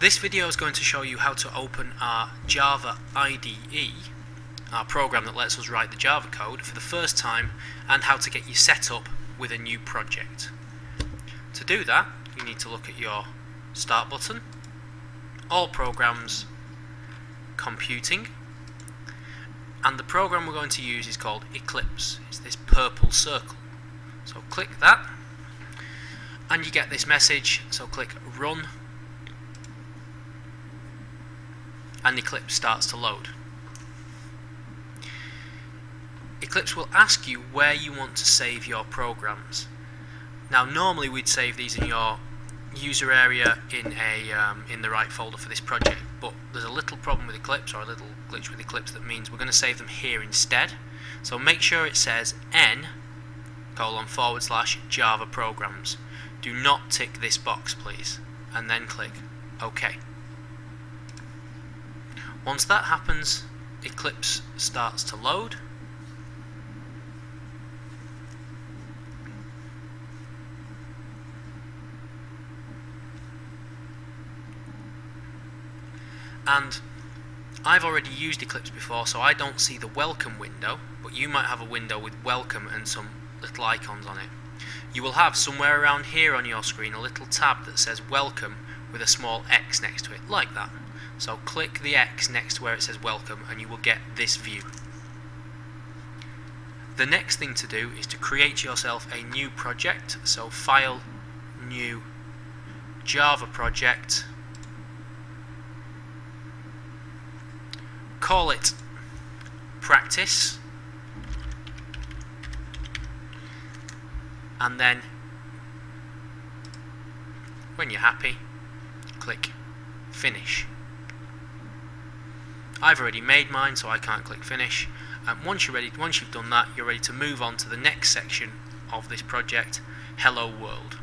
This video is going to show you how to open our Java IDE, our program that lets us write the Java code for the first time and how to get you set up with a new project. To do that you need to look at your start button, all programs, computing and the program we're going to use is called Eclipse. It's this purple circle. So click that and you get this message so click run and Eclipse starts to load. Eclipse will ask you where you want to save your programs. Now normally we'd save these in your user area in a um, in the right folder for this project but there's a little problem with Eclipse or a little glitch with Eclipse that means we're going to save them here instead so make sure it says n colon forward slash java programs do not tick this box please and then click OK once that happens, Eclipse starts to load. And I've already used Eclipse before, so I don't see the welcome window, but you might have a window with welcome and some little icons on it. You will have somewhere around here on your screen a little tab that says welcome with a small X next to it, like that. So click the X next to where it says welcome and you will get this view. The next thing to do is to create yourself a new project. So file, new, Java project. Call it practice. And then when you're happy, click finish. I've already made mine so I can't click finish. Um, once you're ready once you've done that you're ready to move on to the next section of this project hello world